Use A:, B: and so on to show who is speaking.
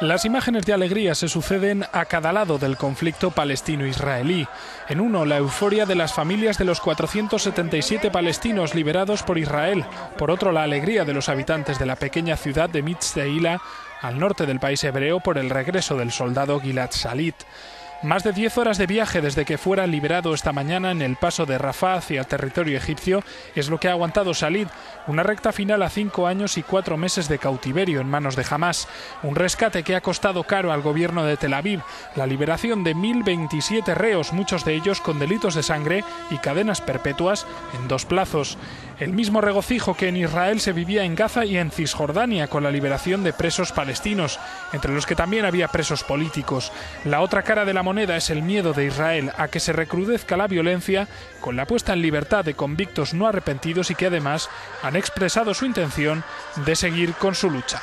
A: Las imágenes de alegría se suceden a cada lado del conflicto palestino-israelí. En uno, la euforia de las familias de los 477 palestinos liberados por Israel. Por otro, la alegría de los habitantes de la pequeña ciudad de Mitzdeila, al norte del país hebreo, por el regreso del soldado Gilad Shalit. Más de 10 horas de viaje desde que fuera liberado esta mañana en el paso de Rafah hacia el territorio egipcio es lo que ha aguantado Salid, una recta final a cinco años y cuatro meses de cautiverio en manos de Hamas, un rescate que ha costado caro al gobierno de Tel Aviv, la liberación de 1.027 reos, muchos de ellos con delitos de sangre y cadenas perpetuas en dos plazos. El mismo regocijo que en Israel se vivía en Gaza y en Cisjordania con la liberación de presos palestinos, entre los que también había presos políticos. La otra cara de la moneda es el miedo de Israel a que se recrudezca la violencia con la puesta en libertad de convictos no arrepentidos y que además han expresado su intención de seguir con su lucha.